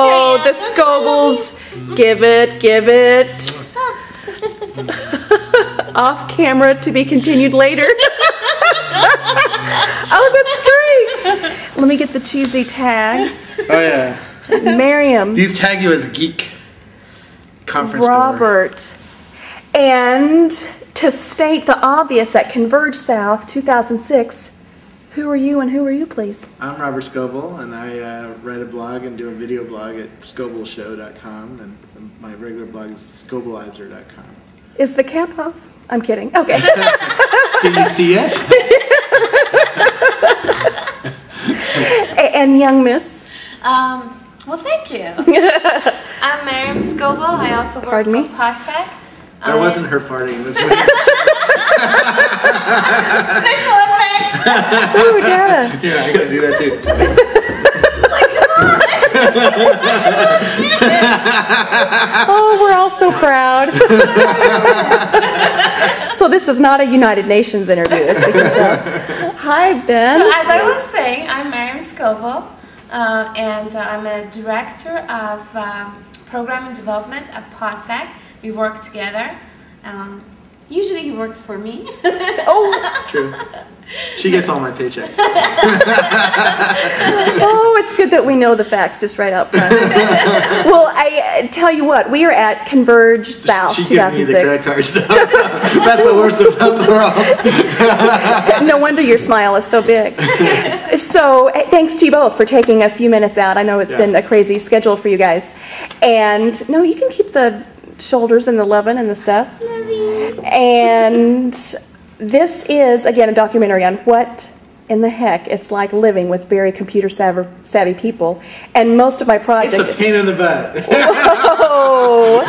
Oh, the Scobles. Give it, give it. Off camera to be continued later. oh, that's great. Let me get the cheesy tags. Oh yeah. Maryam, These tag you as geek conference goer. Robert. And to state the obvious at Converge South 2006, who are you and who are you, please? I'm Robert Scoble, and I uh, write a blog and do a video blog at scobleshow.com, and my regular blog is scobleizer.com. Is the cap off? I'm kidding. Okay. Can you see it? And young miss, Um, well, thank you. I'm Maryam Scoble. I also work Pardon for me? PodTech. That wasn't her farting. This was Special effect. Ooh, data. yeah, I gotta do that too. Oh, we're all so proud. so this is not a United Nations interview, as we can tell. Hi, Ben. So as I was saying, I'm Maryam Scoble, uh, and uh, I'm a director of um, programming development at PodTech. We work together. Um, usually he works for me. oh, It's true. She gets all my paychecks. oh, it's good that we know the facts just right up front. well, I uh, tell you what, we are at Converge South she gives me the credit 2006. cards so that's the worst about the world. no wonder your smile is so big. so, eh, thanks to you both for taking a few minutes out. I know it's Yeah. been a crazy schedule for you guys. And no, you can keep the shoulders and the loving and the stuff. And this is, again, a documentary on what in the heck it's like living with very computer savvy, savvy people. And most of my projects. It's a pain in the butt. oh,